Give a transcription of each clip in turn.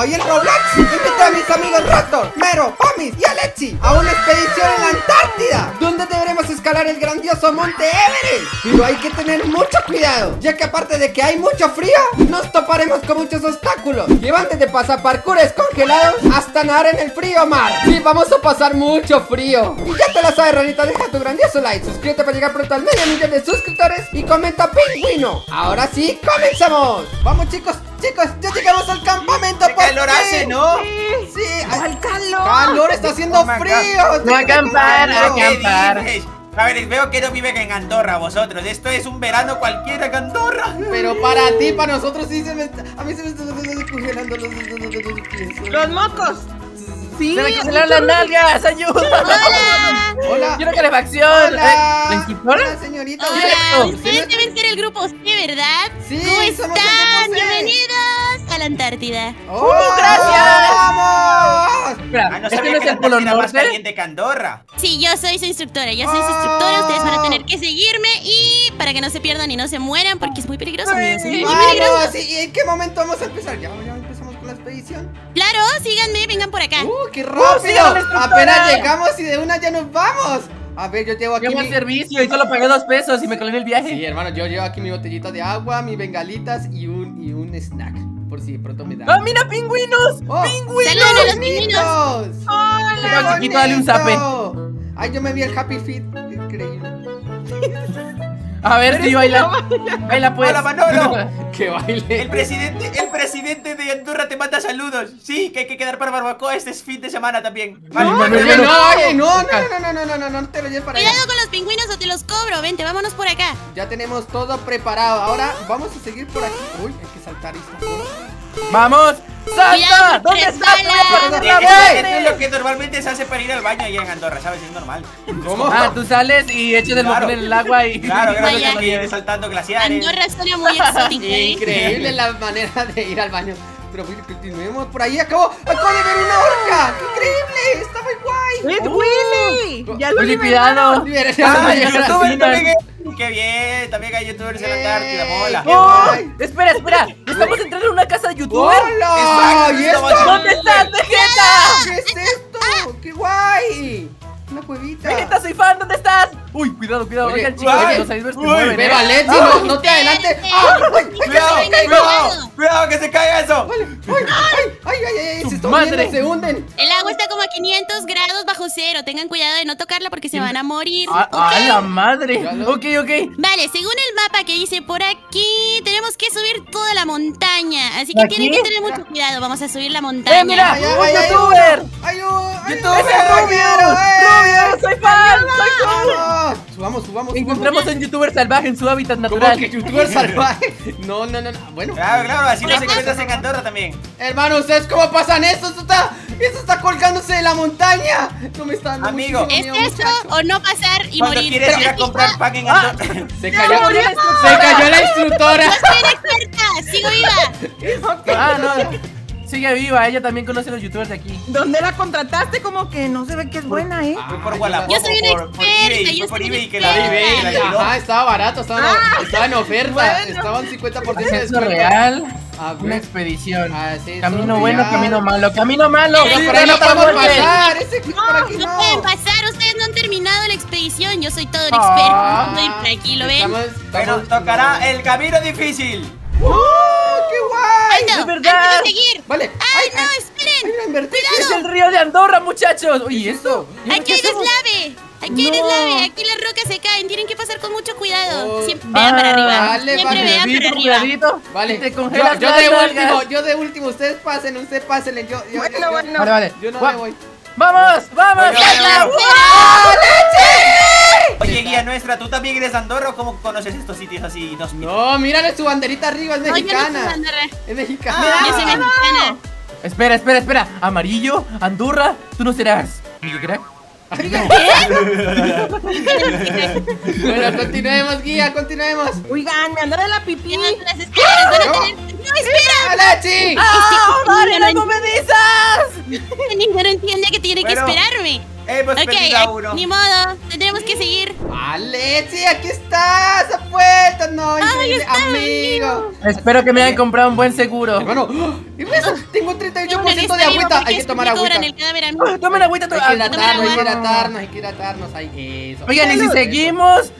¡Ay, el Roblox! Invité a mis amigos Raptor, Mero, Famis y Alexi a escalar el grandioso monte Everest. Pero hay que tener mucho cuidado, ya que aparte de que hay mucho frío, nos toparemos con muchos obstáculos. Llevan desde pasar parkours congelados hasta nadar en el frío mar. Sí, vamos a pasar mucho frío. Y ya te la sabes, ranita, deja tu grandioso like, suscríbete para llegar pronto al medio millón de suscriptores y comenta pingüino. Ahora sí, comenzamos. Vamos chicos, chicos, ya llegamos al campamento. ¡Qué por calor fin. hace, no! Sí, ay, ¡Al calor! calor, está haciendo Oh frío. No acampar. ¿Qué acampar. Ver, veo que no viven en Andorra vosotros. Esto es un verano cualquiera en Andorra. Pero para ti, para nosotros sí se me está- a mí se me están congelando los, los, los- los- los pies. ¡Los mocos! Sí. ¡Se me congelaron las nalgas! ¡Ayuda! ¡Hola! Hola. ¡Quiero calefacción! Hola. ¿Eh, ¿La instructora? Hola, señorita. Hola, ustedes deben ser el grupo C, ¿verdad? Sí, ¿Cómo están? Bienvenidos a la Antártida. ¡Oh, gracias! ¡Vamos! Espera, Ah, no ¿este no es el Polo Norte? caliente que Andorra. Sí, yo soy su instructora. Yo soy su Oh. instructora. Ustedes van a tener que seguirme y para que no se pierdan y no se mueran porque es muy peligroso, amigos. Es muy peligroso. ¿Y en qué momento vamos a empezar? ¿Ya, ya empezamos con la expedición? Claro, síganme, vengan por acá. ¡Uh, qué sigan rápido! instructora! Apenas llegamos y de una ya nos vamos. A ver, yo llevo aquí ¡Qué buen mi... servicio! Y solo pagué dos pesos y me colé en el Sí, viaje. hermano, yo llevo aquí mi botellita de agua, mis bengalitas y un, y un snack. Por si de pronto me da. ¡Ah, mira, pingüinos! ¡Oh! ¡Pingüinos! Saludos a los pingüinos. Pero chiquito, dale un zape. Ay, yo me vi el Happy Feet. Increíble. A ver si baila. Baila pues. Hola, Manolo. ¡Qué El baile! presidente, el presidente de Andorra te manda saludos. Sí, que hay que quedar para barbacoa este fin de semana también. Vale, No, no, no, oye, no, no, no, no, no, no, no, no, no te lo lleves para allá. Cuidado con los pingüinos o te los cobro. Vente, vámonos por acá. Ya tenemos todo preparado. Ahora vamos a seguir por aquí. Uy, hay que saltar esto. ¡Vamos! ¡Salta! Cuidado, ¿Dónde tres está? balas. ¡Voy a perder Eh, la Esto madre! es lo que normalmente se hace para ir al baño allá en Andorra, ¿sabes? Es normal. ¿Cómo? Ah, tú sales y echas el mojón en el agua y... Claro, claro, que saltando glaciares. Andorra suena muy exótica, ¿eh? Increíble la manera de ir al baño. Pero continuemos por ahí. Acabo, acabo de ver una orca. ¡Qué increíble! Está muy guay. ¡Es Willy! ¡Ya lo Willy, cuidado. Ah, es- Qué bien, también hay youtubers en la Antártida, Eh, mola. ¡Oh! Espera, espera. Estamos entrando en una casa de youtuber. ¡Hola! ¿Y esto? ¿Dónde estás, Vegeta? ¿Qué es esto? ¡Qué guay! Una cuevita. Vegeta, soy fan. ¿Dónde estás? Uy, cuidado, cuidado. Oye, Oigan, chicos, uy, los icebergs se uy, mueven. Pero ¿eh? Alexi, no, no te adelantes. Espérate. ¡Ah! ¡Ay, ay, Cuidado, cuidado, cuidado que se caiga eso. ay, ay, ay, ay, ay, ay, Su se madre. se hunden. El agua está como a 500 grados bajo cero. Tengan cuidado de no tocarla porque se van a morir. ¡A, ¿ok? a la madre! Ok, ok. Vale, según el mapa que dice por aquí, tenemos que subir toda la montaña. Así que ¿Aquí? tienen que tener mucho cuidado. Vamos a subir la ¡Eh, montaña. mira! Ay, ay, ¡Un youtuber! ¡Ay, ¡Ese es Rubio! ¡Eh! ¡Rubio! ¡Soy fan! ¡Soy fan! Subamos, subamos, Encontramos a un youtuber salvaje en su hábitat ¿Cómo natural. que youtuber salvaje? No, no, no, no. Bueno, Claro, claro, así los encuentras en Andorra también. hermano, ¿ustedes cómo pasan esto? Esto está, esto está colgándose de la montaña. No me está dando Amigo. ¿Es miedo, eso muchacho. o no pasar y Cuando morir? quieres ir a comprar pan en Ah. Andorra. Se cayó, murió la instructora. se cayó la instructora. Yo soy experta, sigo viva. Ah, no. Sigue viva, ella también conoce a los youtubers de aquí. ¿Dónde la contrataste? Como que no se ve que es buena, ¿eh? Fue por Yo soy una por, por experta, eBay, yo por soy eBay que la alquiló. ajá, estaba barato, estaba, estaba en oferta, bueno. estaba en 50% de ¿Es eso descuento. real? A Una expedición. Ah, sí, camino bueno, real. camino malo, camino malo. Pero Sí, por ahí no podemos pasar, ese que por aquí No no. pueden pasar, ustedes no han terminado la expedición. Yo soy todo un Ah. experto. Estoy por aquí, ¿lo ven? Estamos, Bueno, estamos- tocará el camino difícil. ¡Oh, qué guay! ¡Alto! es verdad. ¡Antes de seguir! Vale. ¡Ay, no! Hay ¡Esperen! invertencia. Es el río de Andorra, muchachos. Oye, ¿esto? ¿Y ¡Aquí hay deslave! ¡Aquí hay No. deslave! Aquí las rocas se caen. Tienen que pasar con mucho cuidado. Oh. Siempre vean para Ah, arriba. vale, Siempre vale, vean Cuidadito, para arriba. cuidadito. Vale, Te yo, congelas yo las de nalgas. último, yo de último, ustedes pasen, ustedes pásenle, yo, yo, Bueno, yo, yo- bueno. Vale, vale. yo no Gua- me voy. ¡Vamos! ¡Vamos! Bueno, ¡Venga! ¡Ah, Oye, guía nuestra, ¿tú también eres de Andorra o cómo conoces estos sitios así inhóspitos? No, mírale su banderita arriba, es yo no mexicana. Es mexicana. Ah. Yo soy mexicana. Espera, espera, espera. Amarillo, Andorra, tú no serás. ¿Mi crack? Bueno, continuemos, guía, continuemos. Oigan, me anda de la pipí. Llévate las escaleras, van a No. tener... ¡No, espera! ¡Alexi! ¡Ah! ¡Vale, ¡Vale, no me dices! Este niño no entiende que tiene Bueno. que esperarme. Hemos Ok, perdido a eh, uno. ni modo. Tendremos que seguir. Alexi, aquí estás, ha puesto, no, increíble, está amigo. Espero que me hayan comprado un buen seguro. Hermano, tengo tengo un Qué 38% bueno que de agüita. Hay que tomar agüita. a. Ah, Tomen agüita. Hay que hidratarnos, hay que hidratarnos, hay que hidratarnos. Ahí, eso. Oigan, y si seguimos.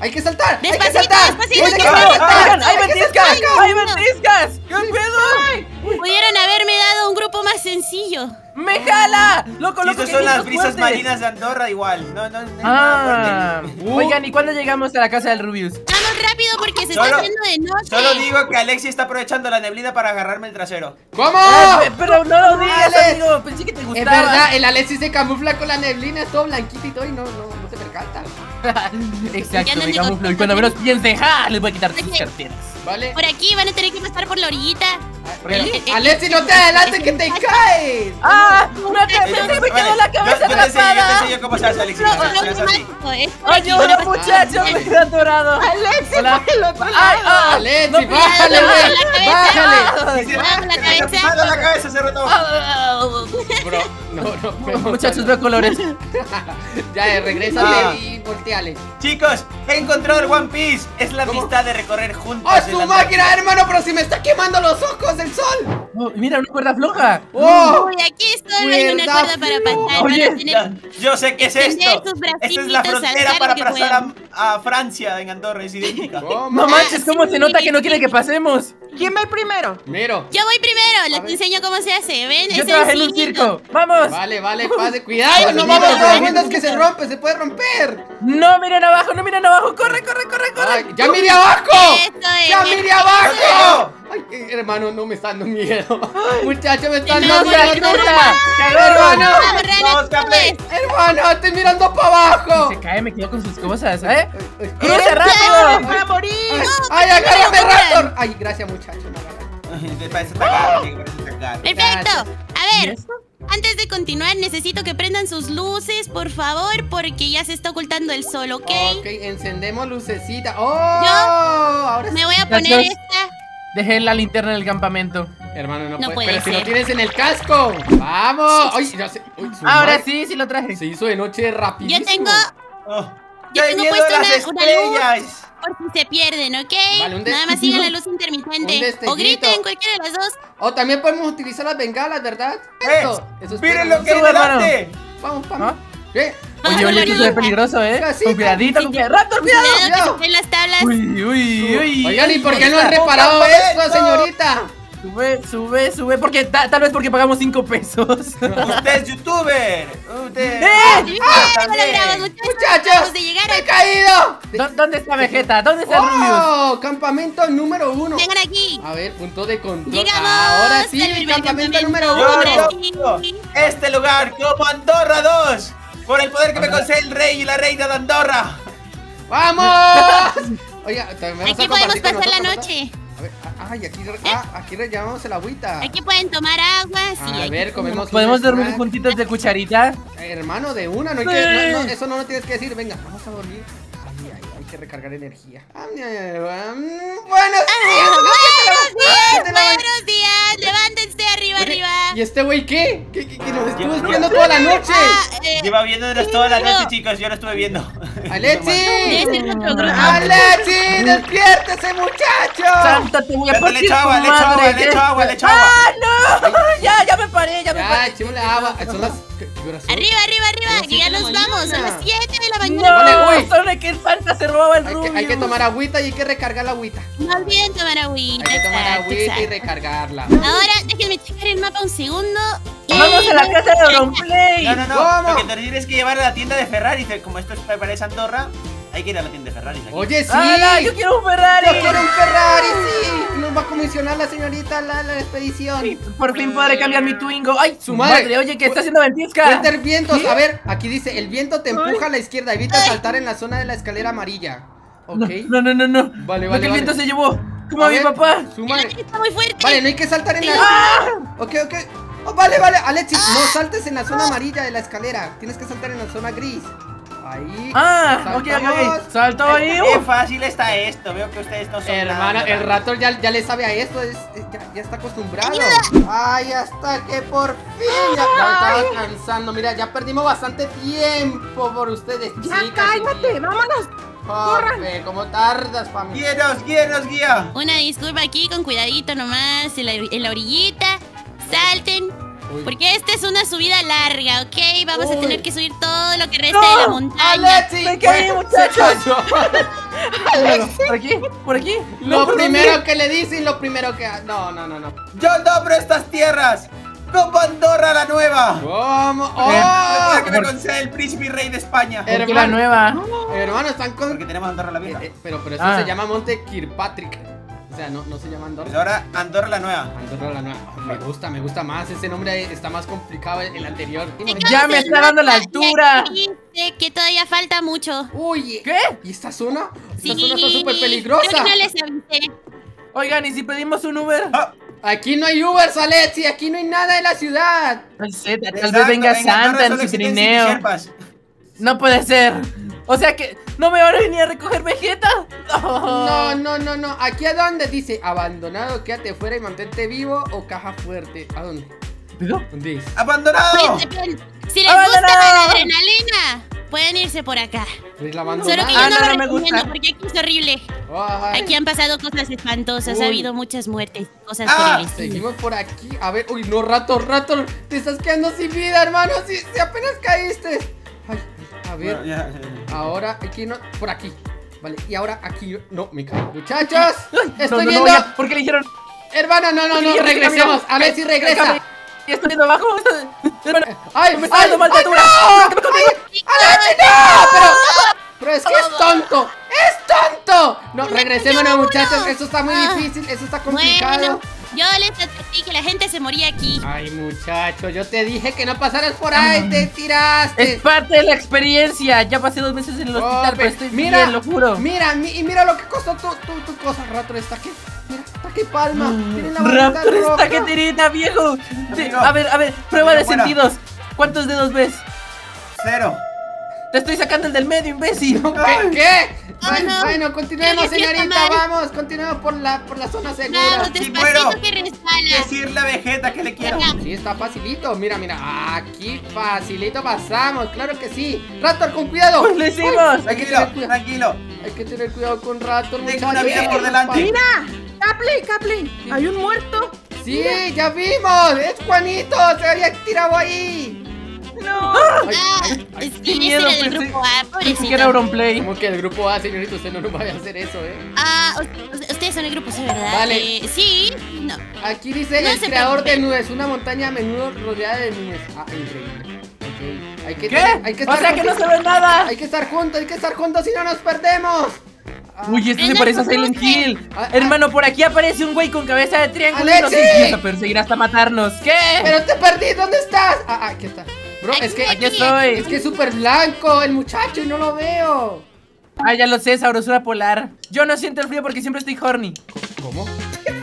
Hay que saltar. hay que Despacito, saltar. despacito, Hay que saltar. hay Hay ventiscas. Hay ventiscas. ¿Qué pedo? Pudieron haberme dado un grupo más sencillo. ¡Me jala! Loco, loco. que son las brisas fuertes. marinas de Andorra igual. No, no, no Ah, nada fuerte. oigan, ¿y cuándo llegamos a la casa del Rubius? Vamos rápido porque se Solo- está haciendo de noche. Solo digo que Alexi está aprovechando la neblina para agarrarme el trasero. ¿Cómo? Eh, pe- pero no lo digas, amigo. Pensé que te Es gustaba. verdad, el Alexis se camufla con la neblina, es todo blanquito y todo y no, no, no se percata. Exacto, me camuflo. Y cuando menos piense, ¡ja! Les voy a quitar sus carteras. ¿Vale? Por aquí van a tener que pasar por la orillita. ¿Qué? Alexis, no te adelantes que te caes. ¡Ah! ¡No te Eh, pensé! ¡Me quedó la yo- cabeza yo enseño, yo te atrapada! cómo se hace, Alexi. Se se ¡Ayuda, muchachos! ¡Me quedó atorado! Alexi, Hola. por el otro ¡Ay, lado. ah! No, bájale. Bájale. La "Ah, que me está cabeza". pisando la cabeza hace rato. Bro, no, no, no. Muchachos, veo colores. Ya, eh, regrésate Ah. Volteale. Chicos, he encontrado el One Piece. Es la ¿Cómo? amistad de recorrer juntos. ¡Oh, el su máquina, hermano! ¡Pero si me está quemando los ojos el sol! Oh, mira, una cuerda floja. ¡Oh! Uy, aquí solo hay una Cuerda para pasar. Oye, a tener- Yo sé qué es esto. Esta es la frontera para pasar a, a Francia en Andorra, es idéntica. ¿Cómo? No manches, ¿cómo se sí. nota que no quiere que pasemos? ¿Quién va primero? Miro. Yo voy primero, A les enseño cómo se hace. ¿Ven? Yo Es trabajé en un circo. ¡Vamos! Vale, vale, pase. Cuidado, no vamos todos juntos que se rompe, se puede romper. No miren abajo, no miren abajo. Corre, corre, corre, corre. Ay, ¡Ya miré abajo! Es, ¡Ya miré abajo! Ay, eh, hermano, no me está dando miedo. Muchacho, me está dando ¡Cruza, miedo. Hermano, hermano, estoy mirando para abajo. Se cae, me quedo con sus cosas, ¿eh? ¡Cruza ¡Me rápido! voy a morir! ¡Ay, agárrame, no, Raptor! Ay, gracias, muchacho. Me parece. Perfecto. A ¿Y ver, esto? Antes de continuar, necesito que prendan sus luces, por favor, porque ya se está ocultando el sol, ¿ok? Ok, encendemos lucecita. ¡Oh! Ahora sí. Me voy a poner Gracias. esta. Dejé la linterna en el campamento. Hermano, no, No puede. puede Pero si lo tienes en el casco. ¡Vamos! ¡Ay, ya se. uy, su Ahora madre. sí, sí lo traje. Se hizo de noche rapidísimo. Yo tengo, Oh, Yo ¡Qué tengo miedo puesto a las una- una luz. por si se pierden, ¿ok? Vale, un de- Nada más sigan la luz intermitente. O griten cualquiera de las dos. O también podemos utilizar las bengalas, ¿verdad? ¡Eh! Eso, eso es ¡Miren lo que hay delante! Vamos, vamos. ¿Ah? ¿Qué? Oye, oye, esto se ve peligroso, ¿eh? Casita. Con cuidadito, con cuidado. ¡Raptor, cuidado! Cuidado que cuidado. se caen las tablas. Uy, uy, uy. Oigan, ¿y por qué no han reparado esto, señorita? Sube, sube, sube. Porque ta- tal vez porque pagamos 5 pesos. ¡Usted es youtuber! ¡Usted! ¡Eh! Ah, lo también. logramos, muchachos. Muchachos, de llegar ¡Me he caído! ¿Dó- ¿Dónde está Vegeta? ¿Dónde está Rubius? ¡Oh! Campamento número uno. Vengan aquí. A ver, punto de control. Llegamos Ahora sí, campamento campamento. número Ahora uno. este lugar como Andorra 2 por el poder que me concede el rey y la reina de Andorra. ¡Vamos! Oiga, ¿me vas a Aquí podemos pasar la nosotros, noche. A ver, ah, ay, aquí, ah, aquí re- llevamos el agüita. Aquí pueden tomar agua. Sí, A aquí ver, comemos. ¿Podemos dormir snack. juntitos de cucharita? Eh, Hermano, de una, no hay Sí. que, no, no, eso no lo tienes que decir. Venga, vamos a dormir. Ay, ay, hay que recargar energía. Ah, Buenos días. Buenos días, buenos días. Levántense arriba, Oye, arriba. ¿Y este güey qué? ¿Qué, qué, qué nos estuvo Lleva- espiando toda la noche? Ah, eh, Lleva viéndonos toda la no. noche, chicos. Yo lo estuve viendo. ¡Alexi! ¡Alexi! ¡Despiértese, muchacho! ¡Santa, te voy a Le partir agua, le agua, le agua, le echo agua. ¡Ah, no! Ya, ya me paré, ya me paré. echémosle agua. Son las. Arriba, arriba, arriba. Que ya nos vamos. Son mañana. las 7 de la No, mañana. Uy. solo que Santa se robaba el que, hay que tomar agüita y hay que recargar la agüita. No olviden tomar agüita. Hay que tomar agüita y recargarla. Ahora déjenme checar el mapa un segundo. Vamos a la casa de Auronplay. No, no, no. ¿Cómo? Lo que te tienes que llevar a la tienda de Ferrari. Como esto es parece Andorra, hay que ir a la tienda de Ferrari. aquí. Oye, sí. ¡Hala, yo quiero un Ferrari! Yo quiero un Ferrari, sí. Nos va a comisionar la señorita la, la expedición. Sí, Por fin podré cambiar mi Twingo. ¡Ay, su madre. madre! Oye, que está haciendo ventisca. Fuertes vientos. A ver, aquí dice, el viento te empuja a la izquierda. Evita Ay. saltar en la zona de la escalera amarilla. Ok. no, no, no, no. Vale, Lo vale, que el vale. viento se llevó. Como a, mi ver, papá. Su madre. está muy fuerte. Vale, no hay que saltar en la... ¡Ah! Ok, ok. Oh, vale, vale, Alexis, no saltes en la zona amarilla de la escalera. Tienes que saltar en la zona gris. Ahí. Ah, ok, ok. Saltó ahí. Qué uf. fácil está esto. Veo que ustedes no son Hermana, nada, el. Raptor ya, ya le sabe a esto, es, es- ya, ya está acostumbrado. Ay, hasta que por fin ya estaba cansando. Mira, ya perdimos bastante tiempo por ustedes, Ya chicas. cállate, vámonos. Joder, ¿cómo tardas, familia? Guíenos, guíenos, guía. Una disculpa aquí, con cuidadito nomás, en la, en la orillita. salten. Uy. Porque esta es una subida larga, ¿ok? Vamos Uy. a tener que subir todo lo que resta de la montaña. ¡Alexi! ¡Me caí, muchachos! ¿Por aquí? ¿Por aquí? Lo No, ¿por primero que le dice y lo primero que... No, no, no, no. Yo nombro estas tierras como Andorra la Nueva. ¿Cómo? Que ¡Oh! me conceda el príncipe y rey de España. ¿Por qué la nueva? Hermano, están con... Porque tenemos Andorra la vieja. Eh, eh, pero, pero eso Ah. se llama Monte Kirkpatrick. O sea, no, no se llama Pues Andorra. ahora Andorra la Nueva. Andorra la nueva. Oh, me gusta, me gusta más. Ese nombre está más complicado el anterior. Ya me está dando la altura. Que todavía falta mucho. Uy, ¿Qué? ¿y esta zona? Sí, Esta zona está súper creo peligrosa. que no les avisé. Oigan, ¿y si pedimos un Uber? Ah, Aquí no hay Uber, Alexi. Aquí no hay nada en la ciudad. No sé, tal exacto, vez venga Santa en su trineo. No puede ser. O sea que, ¿no me van a venir a recoger Vegeta? No, no, no, no. ¿Aquí a dónde? Dice, abandonado, quédate fuera y mantente vivo o caja fuerte. ¿A dónde? ¿Dónde dice? ¡Abandonado! Pues. Si les ¡Ah, gusta la adrenalina, pueden irse por acá. ¿Es la Solo que yo Ah, no, no, lo no me recomiendo gusta. porque aquí es horrible. Ay. Aquí han pasado cosas espantosas, Uy. ha habido muchas muertes, cosas Ah. Seguimos por aquí. A ver, uy, no, rato, rato. Te estás quedando sin vida, hermano. Si, si apenas caíste. Ay, a ver. Bueno, ya, ya, ya. Ahora aquí no. Por aquí. Vale, y ahora aquí. No, me caí. Muchachos, estoy no, no, viendo. no, ¿Por qué le dijeron? Hermano, no, no, ¿Por qué no. Regresemos. A ver si regresa. Ya estoy viendo abajo. Hermano, ¡Ay, me está ay, dando mal ay, no! Vete conmigo. ¡Ay, Alexi, no! Pero, pero es que es tonto. ¡Es tonto! No, regresémonos, muchachos. Eso está muy Ah. difícil. Eso está complicado. Yo les advertí que la gente se moría aquí. Ay, muchacho, yo te dije que no pasaras por ahí, te tiraste. Es parte de la experiencia. Ya pasé dos meses en el Oh, hospital, pero pe- estoy mira, bien, lo juro. Mira, mi- y mira lo que costó tu, tu, tu cosa, Raptor. Está aquí. Mira, está aquí palma. Tiene la Mm, Raptor roja. está que tirita, viejo. Amigo. a ver, a ver, prueba de sentidos. ¿Cuántos dedos ves? Cero. Te estoy sacando el del medio, imbécil. ¿Qué? ¿Qué? Oh, bueno, no. bueno, continuemos, señorita. Vamos, continuemos por la, por la zona segura. Vamos, Sí, despacito bueno. que resbala. Decirle a Vegeta que le quiero. Venga. Sí, está facilito. Mira, mira. Aquí facilito pasamos. Claro que sí. Raptor, con cuidado. Pues lo hicimos. Tranquilo, tranquilo. Hay que tener cuidado con Raptor, Tengo muchachos. una vida por delante. Mira, Capley, Capley, hay un muerto. Sí, ya vimos. Es Juanito. Se había tirado ahí. No. Ay, Ah, ay, ay. es Qué que miedo, era del pensé- grupo A, Pensé que era pobrecito. Auronplay. ¿Cómo que el grupo A, señorita? Usted no nos vaya a hacer eso, ¿eh? Ah, ustedes son el grupo C, ¿verdad? Vale. Eh, sí, no. Aquí dice No el creador de nubes, una montaña a menudo rodeada de nubes. Ah, increíble. Ok. Hay que ¿Qué? hay que O estar sea que no se ve nada. Hay que estar juntos, hay que estar juntos si no nos perdemos. Ah, Uy, esto se parece a Silent. Hill. Ah, ah. Hermano, por aquí aparece un güey con cabeza de triángulo y nos empieza a perseguir hasta matarnos. ¿Qué? Pero te perdí, ¿dónde estás? Ah, ah, aquí está. Bro, Aquí, es que Aquí estoy. es que es súper blanco el muchacho y no lo veo. Ah, ya lo sé, sabrosura polar. Yo no siento el frío porque siempre estoy horny. ¿Cómo?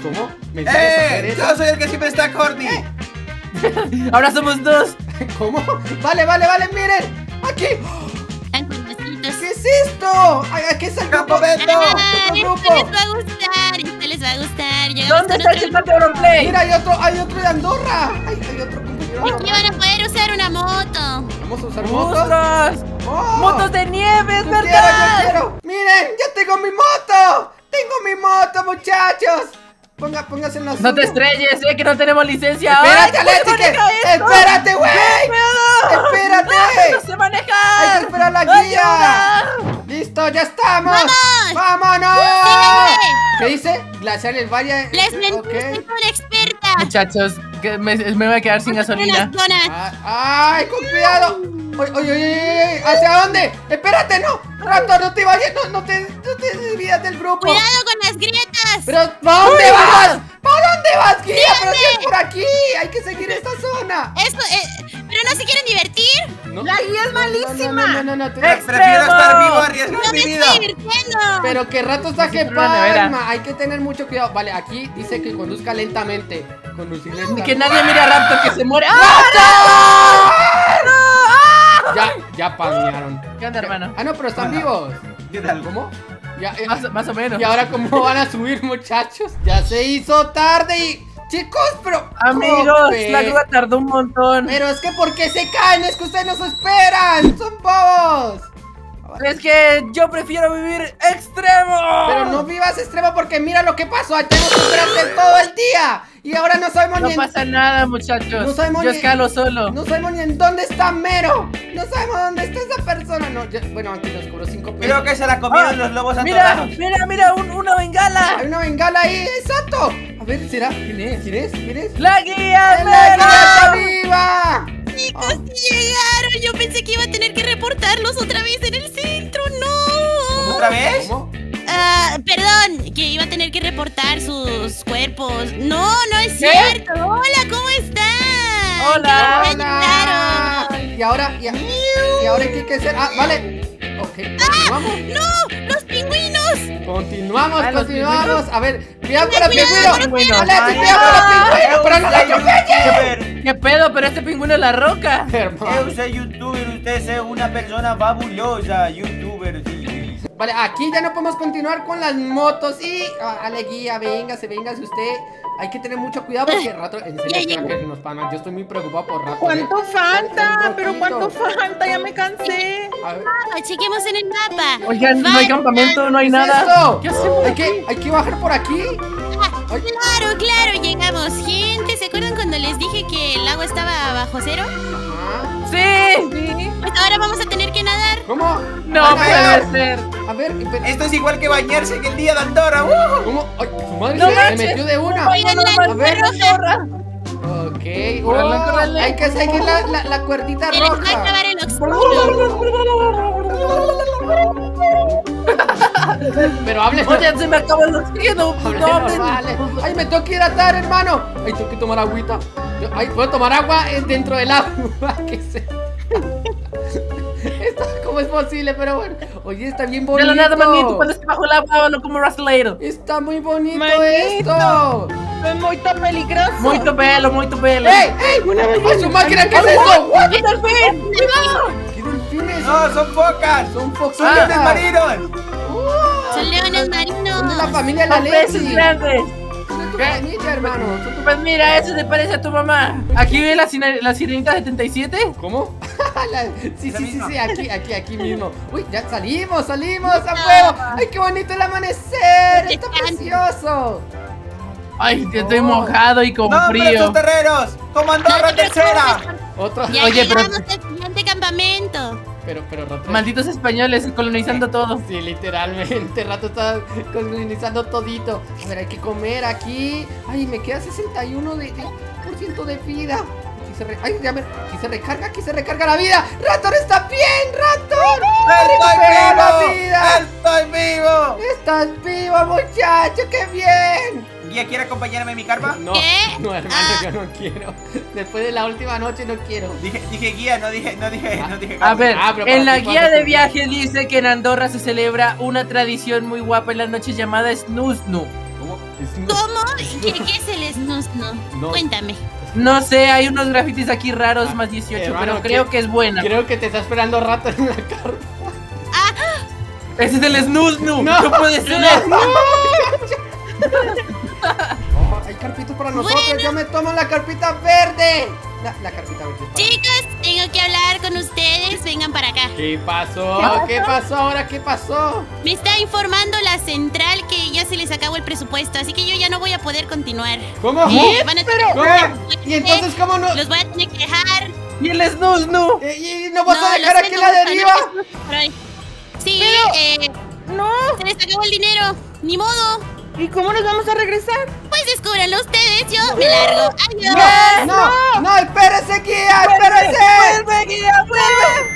¿Cómo? ¿Me a ¡Eh! Yo soy el que siempre está corny. Ahora somos dos. ¿Cómo? Vale, vale, vale, miren. Aquí. ¿Qué es esto? Aquí está el grupo. Ah, les va a gustar, esto les va a gustar. Llegamos ¿Dónde está el chipante de Auronplay? Mira, hay otro, hay otro de Andorra. Ay, hay otro compañero Aquí van a poder una moto. Vamos a usar motos. Oh, ¡Motos de nieve, es yo quiero, verdad! yo quiero. Miren, ya tengo mi moto. Tengo mi moto, muchachos. Ponga, póngase en la No te estrelles, sé que no tenemos licencia. Espérate, ¡Ay, ¿cómo Alexi, se que... Espérate, güey. Espérate. ¡No sé manejar! Hay que esperar la guía. ¡Ayuda! Listo, ya estamos. ¡Vamos! ¡Vámonos! ¿Qué dice? Glaciar el valle. Les mentí, una experta. Muchachos, que me, me voy a quedar sin gasolina. Ah, ¡Ay, con cuidado! ¡Oye, oye, oye! ¿Hacia dónde? ¡Espérate, no! ¡Rato, no te vayas! ¡No, no te, no te desvías del grupo! Cuidado con las grietas. ¡Pero ¿para dónde vas? ¿Para dónde vas, guía? ¡Pero si es por aquí! ¡Hay que seguir esta zona! Esto, eh, ¿Pero no se quieren divertir? No. La guía es malísima. No, no, no, no, no, Prefiero estar vivo No arriesgar me mi estoy vida. divirtiendo. Pero que rato está que palma. Hay que tener mucho cuidado. Vale, aquí dice que conduzca lentamente. Conducir lentamente. Que nadie mire a Raptor que se muere. ¡Ah! Ya, ya palmearon. ¿Qué onda, hermano? Ah, no, pero están vivos. ¿Qué tal? ¿Cómo? Ya, eh, Más, más o menos. ¿Y ahora cómo van a subir, muchachos? Ya se hizo tarde y... Chicos, pero... Amigos, la grúa tardó un montón. Pero es que ¿por qué se caen? Es que ustedes nos esperan. Son bobos. Es que yo prefiero vivir extremo. Pero no vivas extremo porque mira lo que pasó. Tenemos que esperarte todo el día. Y ahora no sabemos No ni en, pasa nada, muchachos. No sabemos Yo ni- escalo solo. no sabemos ni en dónde está Mero. No sabemos dónde está esa persona. No, ya- bueno, aquí nos cobró 5 pesos. Creo que se la comieron Ah, los lobos Mira, atorrados. mira, mira, un- una bengala. Hay una bengala ahí, exacto. A ver, ¿será? ¿Quién es? ¿Quién es? ¿Quién es? ¡La guía, ¡La guía viva! Chicos, llegaron. Yo pensé que iba a tener que reportarlos otra vez en el centro. No. ¿Otra vez? ¿Cómo? Ah, perdón, que iba a tener que reportar sus cuerpos. No, no es ¿Qué? cierto. Hola, ¿cómo están? Hola. Y ahora, y, y ahora qué hay que hacer. Ah, vale. Ok, continuamos. ¡No! ¡Los pingüinos! Continuamos, Ah, continuamos. A ver, cuidado con los pingüinos. cuidado con los no. pingüinos. Pero no. ¿Qué pedo? Pero este pingüino es la roca. Hermano. Eu soy youtuber, usted es una persona fabulosa, youtuber, sí. Vale, aquí ya no podemos continuar con las motos y ah, Ale guía, véngase, véngase usted. Hay que tener mucho cuidado porque rato, en serio, que nos pagan. Yo estoy muy preocupado por rato. ¿Cuánto ¿eh? falta? Pero. ¿cuánto falta? Ya me cansé. A ver, Ah, chequemos en el mapa. Oigan, no hay campamento, no hay ¿qué es nada. esto? ¿Qué hacemos? Hay que, hay que bajar por aquí. Ah, Ay. claro, claro, llegamos. Gente, ¿se acuerdan cuando les dije que el agua estaba bajo cero? ¡Sí! Sí. Pues ahora vamos a tener que nadar. ¿Cómo? No Ay, puede ay, ser. A ver. Esto es igual que bañarse en el día de Andorra. ¡uh! ¿Cómo? Ay, su madre No se me manches. metió de una. Oigan, la A ver, roja. Ok. Oh, córrele. hay que seguir la, la, la cuerdita les va a roja. acabar el. Pero hable. Oye, se me acabó el oxígeno. No, normal. Ay, me tengo que hidratar, hermano. Ay, tengo que tomar agüita. Yo- Ay, puedo tomar agua eh, dentro del agua. ¿Qué sé? Esto, ¿Cómo es posible? Pero bueno. Oye, está bien De bonito. la nada, manito, cuando esté bajo el agua, hablo como Rastleiro. Está muy bonito Manito. esto. Es muy tan peligroso. Muito pelo, muito pelo. ¡Ey! ¡Ey! ¡Ay, su máquina! ¿Qué es eso? ¡What? ¡Qué delfín! ¿Qué delfines? No, son focas. Son foxes. Son leones marinos. Son leones Son de la marinos. familia de la Lexi. grandes. Hermano. Pues mira, eso te parece a tu mamá. Aquí ve la, la sirenita 77. ¿Cómo? La- sí, sí, sí, sí, aquí, aquí, aquí mismo. Uy, ya salimos, salimos a huevo. Ay, qué bonito el amanecer. Está precioso. Ay, te estoy Oh. mojado y con frío. terreros. Como Andorra No te tercera. Otro. Oye, pero- al siguiente campamento. Pero, pero, rato. Malditos españoles colonizando todo. Sí, literalmente, rato está colonizando todito. A ver, hay que comer aquí. Ay, me queda 61 de, de, por ciento de vida. Aquí se re- Ay, ya me- aquí se recarga, aquí se recarga la vida. ¡Ratón está bien, Ratón! ¡Recupera la ¡Estoy vivo! vida! ¡Estoy vivo! ¡Estás vivo, muchacho! ¡Qué bien! ¿Guía quiere acompañarme en mi carpa? No, ¿Qué? no, hermano, Ah. yo no quiero. Después de la última noche no quiero. Dije, dije guía, no dije, no dije, no dije A ver, Ah, en la guía de viaje dice que en Andorra se celebra una tradición muy guapa en las noches llamada Snusnu. ¿Cómo? ¿Cómo? ¿Qué, qué es el snusno? No. Cuéntame. No sé, hay unos grafitis aquí raros Ah, más 18, hermano, pero creo que es buena. Creo que te está esperando rato en la carpa. Ese es el Snusnu. No. No, puede ser. Carpitas para nosotros. Bueno. Yo me tomo la carpita verde. La, la carpita verde. Chicos, tengo que hablar con ustedes. Vengan para acá. ¿Qué pasó? ¿Qué pasó ahora? ¿Qué pasó? Me está informando la central que ya se les acabó el presupuesto, así que yo ya no voy a poder continuar. ¿Cómo? Eh, van a tener ¿Cómo? que- ¿Y entonces cómo no? Los voy a tener que dejar. Y el Snusnu. Eh, ¿Y no vas a No, dejar aquí la deriva? no hoy. Sí, eh, No. se les acabó el dinero. Ni modo. ¿Y cómo nos vamos a regresar? Pues descúbranlo ustedes, yo me largo. ¡Adiós! ¡No! ¡No! no, no espérese, guía! ¡Espérese! ¡Vuelve, guía! ¡Vuelve!